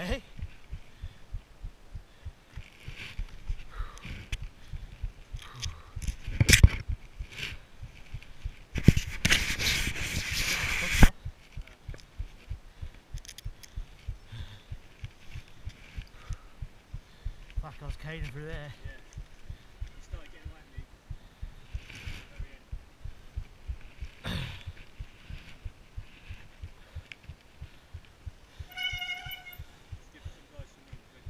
Hey? Fuck, I was cading through there. Yeah. You started getting like me. Very end. Let's give some guys some room quick.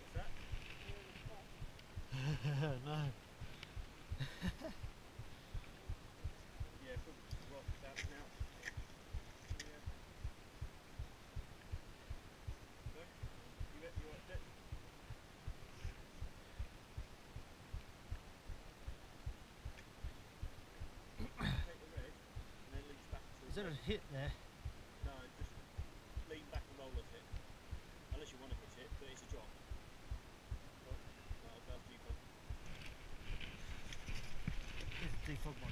What's that? no. Yeah, from rock that now. Yeah. No? You got you want it? Take the red and then lean back to Is there a hit there? No, just lean back and roll with it. Unless you want to hit it, but it's a drop. Right? No, I'll go after you, Con. Just defog my